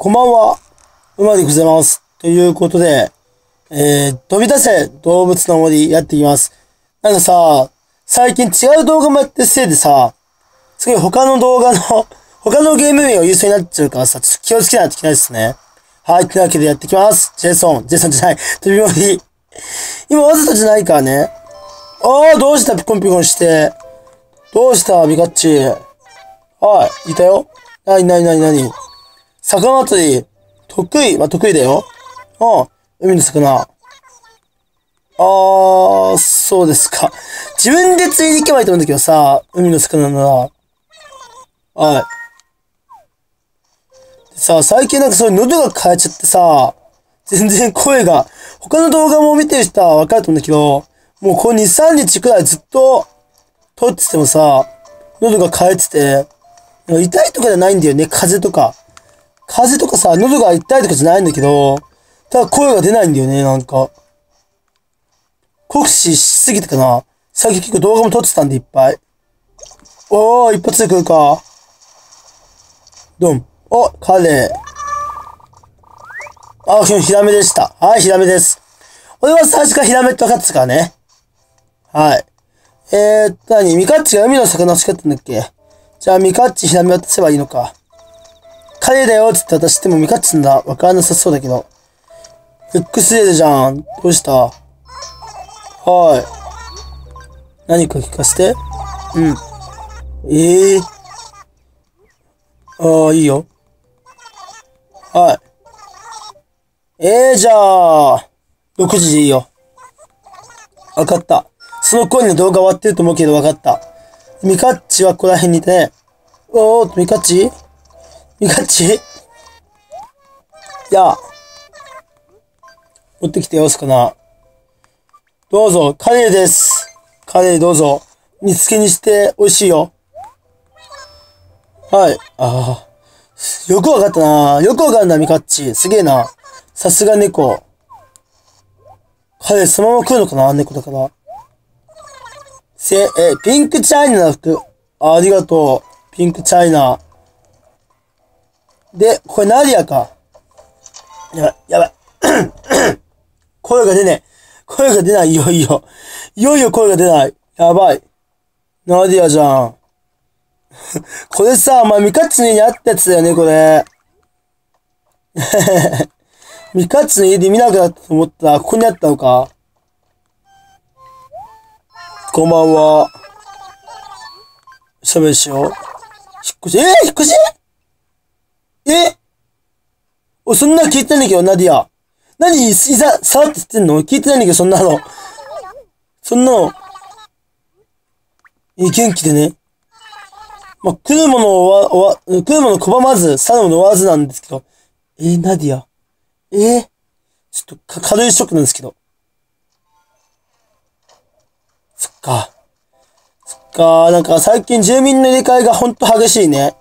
こんばんは。馬でございます。ということで、えー、飛び出せ動物の森やっていきます。なんかさ、最近違う動画もやってるせいでさ、すごい他の動画の、他のゲーム名を優先になっちゃうからさ、ちょっと気をつけないといけないですね。はい、というわけでやっていきます。ジェイソン、ジェイソンじゃない、飛び森。今わざとじゃないからね。ああ、どうしたピコンピコンして。どうしたビカッチ。はい、いたよ。なになになになに魚釣り、得意、まあ、得意だよ。うん、海の魚。あー、そうですか。自分で釣りに行けばいいと思うんだけどさ、海の魚なら。はい。でさ、最近なんかそういう喉が変えちゃってさ、全然声が、他の動画も見てる人はわかると思うんだけど、もうこの2、3日くらいずっと撮っててもさ、喉が変えてて、痛いとかじゃないんだよね、風邪とか。風邪とかさ、喉が痛いとかじゃないんだけど、ただ声が出ないんだよね、なんか。酷使しすぎてかな。最近結構動画も撮ってたんでいっぱい。おー、一発で来るか。ドン。お、カレー。あ、ひヒラメでした。はい、ヒラメです。俺は最初からヒラメって分かってたからね。はい。えーっと、何？ミカッチが海の魚欲しかったんだっけ？じゃあミカッチヒラメ渡せばいいのか。カレーだよって言って私でもミカッチんだ。わからなさそうだけど。X レードじゃん。どうした？はーい。何か聞かせて？うん。ええー。ああ、いいよ。はい。ええー、じゃあ、6時でいいよ。わかった。その声の動画終わってると思うけどわかった。ミカッチはここら辺にいてね。おー、ミカッチ？ミカッチ？いや、持ってきてよ、すかな。どうぞ、カレーです。カレーどうぞ。煮付けにして美味しいよ。はい。ああ。よくわかったな。よくわかるな、ミカッチ。すげえな。さすが猫。カレーそのまま食うのかな？猫だから。せ、え、ピンクチャイナの服。ありがとう。ピンクチャイナ。で、これナディアか？やばい、やばい。声が出ねえ。声が出ない、いよいよ。いよいよ声が出ない。やばい。ナディアじゃん。これさ、お前ミカッチの家にあったやつだよね、これ。ミカッチの家で見なくなったと思ったら、ここにあったのか。こんばんは。しゃべりしよう。引っ越し、えー、引っ越し？お、そんなの聞いてないんだけど、ナディア。何いざ、触って言ってんの？聞いてないんだけど、そんなの。そんなの。え、元気でね。まあ、来るものをわ、わ、来るもの拒まず、去るもの追わずなんですけど。えー、ナディア。えー、ちょっとか、軽いショックなんですけど。そっか。そっか、なんか最近住民の入れ替えがほんと激しいね。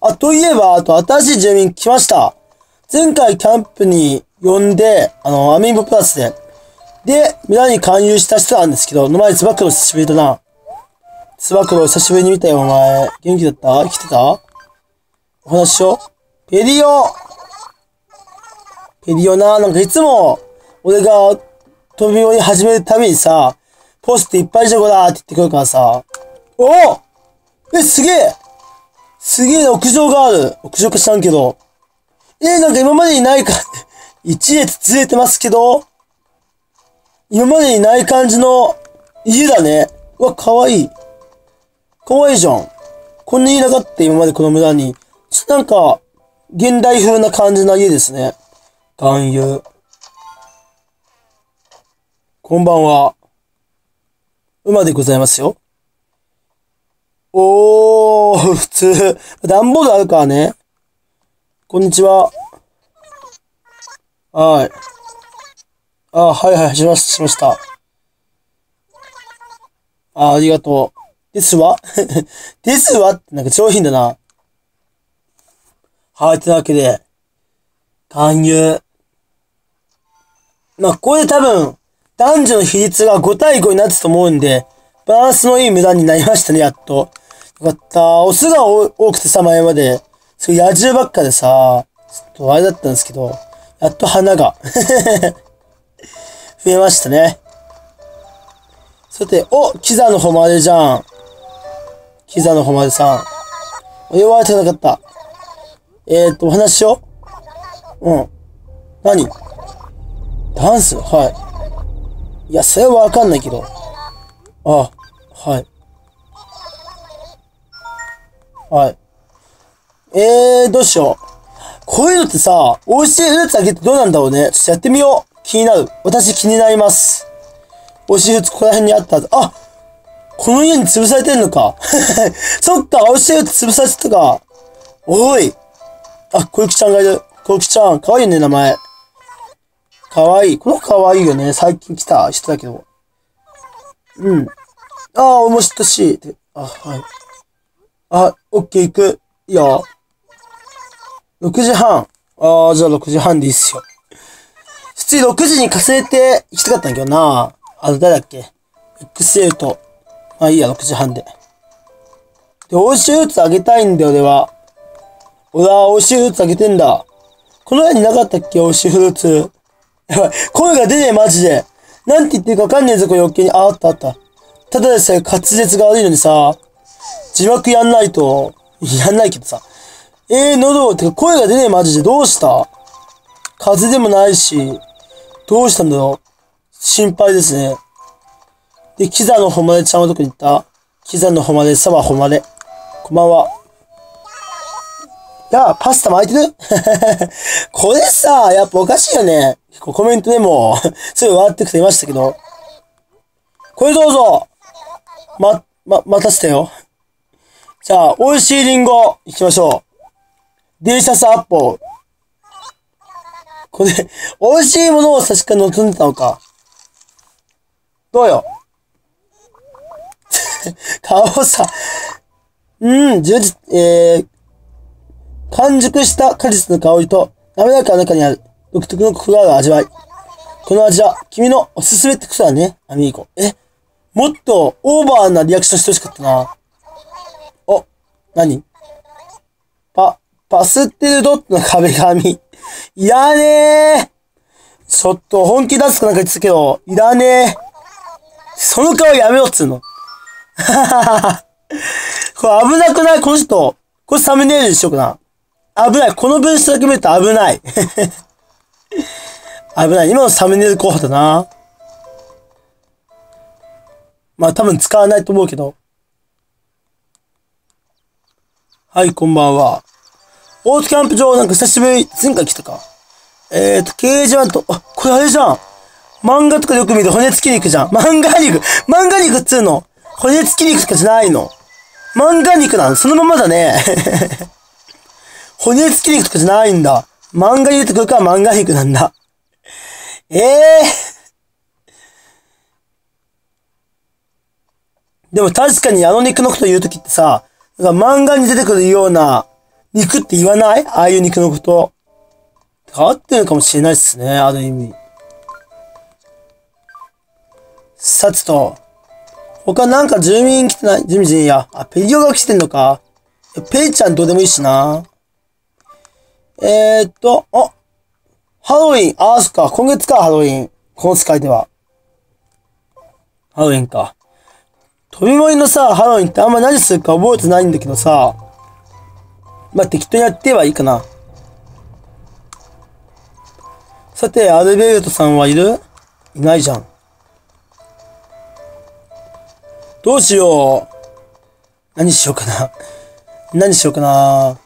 あ、といえば、あと新しい住民来ました。前回キャンプに呼んで、あの、アミーボプラスで。で、村に勧誘した人なんですけど、の前つば九郎久しぶりだな。つば九郎久しぶりに見たよ、お前。元気だった？生きてた？お話しよう。ペリオペリオな、なんかいつも、俺が飛び降り始めるたびにさ、ポストいっぱいじゃこだって言ってくるからさ。おおえ、すげえすげえ、屋上がある。屋上か知らんけど。えー、なんか今までにないか、一列ずれてますけど、今までにない感じの家だね。うわ、かわいい。かわいいじゃん。こんな家なかった、今までこの村に。ちょなんか、現代風な感じの家ですね。含有。こんばんは。馬でございますよ。おー、普通。段ボールあるからね。こんにちは。はい。あ、はいはい、しました、しました。あ、ありがとう。ですわ？ですわ？ってなんか上品だな。はい、というわけで、勧誘。まあ、これで多分、男女の比率が5対5になってたと思うんで、バランスのいい無駄になりましたね、やっと。よかった。オスが多くてさ、前まで。それ野獣ばっかでさ、ちょっとあれだったんですけど、やっと花が 増えましたね。さて、おキザの誉れじゃん。キザの誉れさん。言われてなかった。えー、っと、お話しよう。うん。何？ダンス？はい。いや、それはわかんないけど。あ、はい。はい。えー、どうしよう。こういうのってさ、美味しいフルーツあげてどうなんだろうね。ちょっとやってみよう。気になる。私気になります。美味しいフルーツここら辺にあった。あこの家に潰されてんのか。そっか、美味しいフルーツ潰されてたか。おい。あ、小雪ちゃんがいる。小雪ちゃん、かわいいね、名前。かわいい。この子かわいいよね。最近来た人だけど。うん。ああ、面白しい。あ、はい。あ、オッケー行く。いいよ。6時半。ああ、じゃあ6時半でいいっすよ。普通6時に重ねて行きたかったんだけどな。あの、誰だっけ ?XL と。まあいいや、6時半で。で、美味しいフルーツあげたいんだよ、俺は。俺は美味しいフルーツあげてんだ。この辺になかったっけ？美味しいフルーツ。やばい。声が出ねえ、マジで。なんて言ってるかわかんねえぞ、これ余計に。あ、あったあった。ただでさえ滑舌が悪いのにさ、字幕やんないと、やんないけどさ。えー、喉、てか声が出ねえ、マジで。どうした？風邪でもないし、どうしたんだろう？心配ですね。で、キザの誉れちゃんはどこに行った？キザの誉れ、サバ誉れ。こんばんは。いや、パスタ巻いてる？これさ、やっぱおかしいよね。結構コメントでも すぐ笑ってくれましたけど。これどうぞま、ま、待たせてよ。じゃあ、美味しいリンゴ、行きましょうデリシャスアッポー。これ、美味しいものを確か望んでたのか。どうよ。顔さ、うん、充実、えー、完熟した果実の香りと、滑らかな中にある独特のコクがある味わい。この味は、君のおすすめってことだね、アミーゴ。え、もっとオーバーなリアクションしてほしかったな。お、何？パ、パステルドットの壁紙。いらねえ。ちょっと本気出すかなんか言ってたけど、いらねえ。その顔やめろっつうの。はははこれ危なくない？この人。これサムネイルにしようかな。危ない。この文章だけ見ると危ない。危ない。今のサムネイル候補だな。まあ多分使わないと思うけど。はい、こんばんは。オートキャンプ場なんか久しぶり、前回来たか。えーと、掲示板と、あ、これあれじゃん。漫画とかよく見る骨付き肉じゃん。漫画肉。漫画肉っつうの。骨付き肉とかじゃないの。漫画肉なの。そのままだね。骨付き肉とかじゃないんだ。漫画入れてくるから漫画肉なんだ。ええー、でも確かにあの肉のこと言うときってさ、なんか漫画に出てくるような肉って言わない？ああいう肉のこと。合ってるかもしれないっすね、ある意味。さつと、他なんか住民来てない？住民や。あ、ペリオが来てんのか。ペイちゃんどうでもいいしな。えー、っと、あ、ハロウィン、あーそっか、今月か、ハロウィン。この使いでは。ハロウィンか。飛び森のさ、ハロウィンってあんま何するか覚えてないんだけどさ、まあ、適当にやってはいいかな。さて、アルベルトさんはいる？いないじゃん。どうしよう。何しようかな。何しようかな。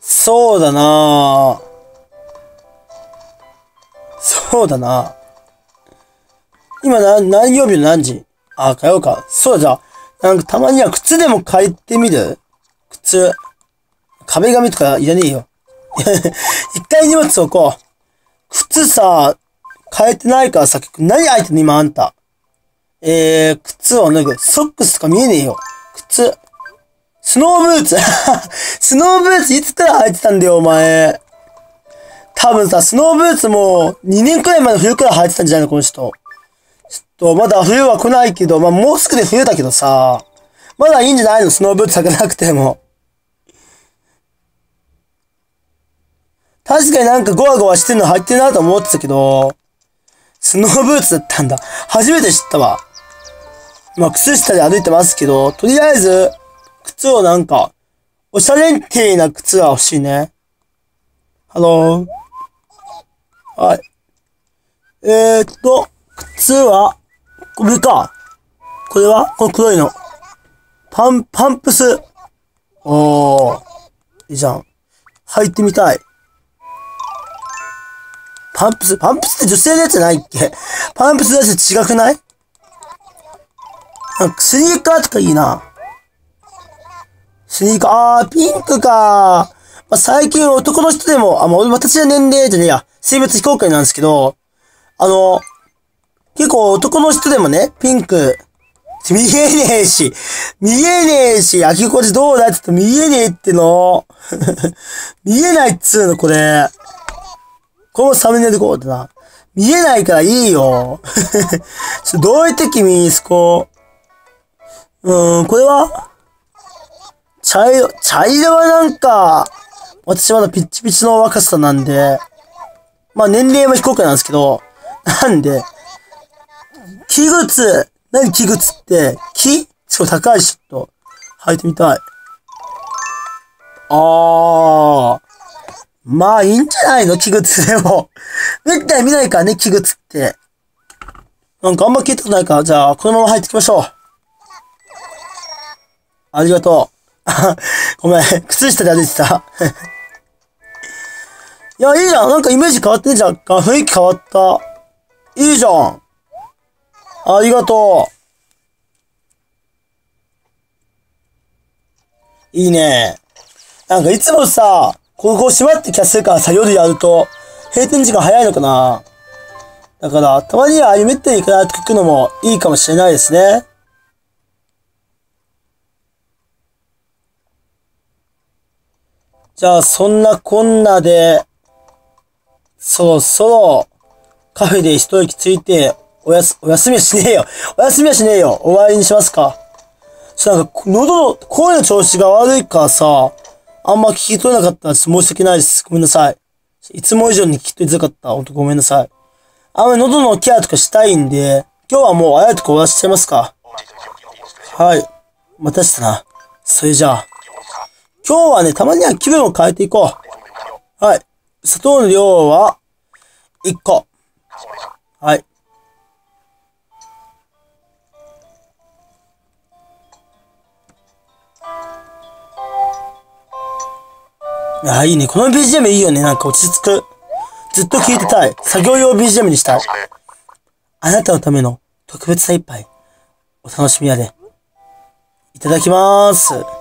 そうだなそうだな今な、何曜日の何時？あ、火曜か。そうだじゃあ。なんかたまには靴でも変えてみる？靴。壁紙とかいらねえよ。一回荷物置こう。靴さ、変えてないからさ、何履いてんの今あんた。えー、靴を脱ぐ。ソックスとか見えねえよ。靴。スノーブーツ スノーブーツいつから履いてたんだよ、お前。多分さ、スノーブーツも2年くらい前の冬からい履いてたんじゃないの、この人。ちょっと、まだ冬は来ないけど、まあ、もうすぐで冬だけどさ。まだいいんじゃないのスノーブーツ履かなくても。確かになんかゴワゴワしてんの入ってるなと思ってたけど、スノーブーツだったんだ。初めて知ったわ。まあ、靴下で歩いてますけど、とりあえず、靴をなんか、おしゃれんてーな靴が欲しいね。ハロー。はい。えー、っと、靴は、これか。これは？この黒いの。パン、パンプス。おー。いいじゃん。履いてみたい。パンプス、パンプスって女性のやつじゃないっけ？パンプスだし違くない？スニーカーとかいいな。スニーカー、あー、ピンクか。まあ、最近男の人でも、あ、もう私は年齢じゃねえや、性別非公開なんですけど、あの、結構男の人でもね、ピンク、見えねえし、見えねえし、秋こじどうだって言って見えねえっての。見えないっつうの、これ。このサムネイルこうってな。見えないからいいよ。どうやって君、そこ。うーん、これは？茶色、茶色はなんか、私まだピッチピチの若さなんで、まあ年齢も非公開なんですけど、なんで、器物、何器物って、木？ちょっと高いし、ちょっと、履いてみたい。あー。まあいいんじゃないの器物でも。めったに見ないからね、器物って。なんかあんま聞いたことないから、じゃあ、このまま入ってきましょう。ありがとう。ごめん、靴下で歩いてた。いや、いいじゃん。なんかイメージ変わってんじゃん。雰囲気変わった。いいじゃん。ありがとう。いいね。なんかいつもさ、ここ閉まってキャッスルからさ、夜やると、閉店時間早いのかなだから、たまにはああいうめったに行かないと聞くのもいいかもしれないですね。じゃあ、そんなこんなで、そろそろ、カフェで一息ついて、おやす、お休みはしねえよ。お休みはしねえよ。終わりにしますか。ちょ、なんか、喉の、声の調子が悪いからさ、あんま聞き取れなかったら申し訳ないです。ごめんなさい。いつも以上に聞き取りづらかった。ほんとごめんなさい。あんま喉のケアとかしたいんで、今日はもうあやとこ終わらせちゃいますか。はい。またしたな。それじゃあ。今日はね、たまには気分を変えていこう。はい。砂糖の量は、1個。はい。ああ、いいね。この BGM いいよね。なんか落ち着く。ずっと聴いてたい。作業用 BGM にしたい。あなたのための特別な一杯。お楽しみやで。いただきまーす。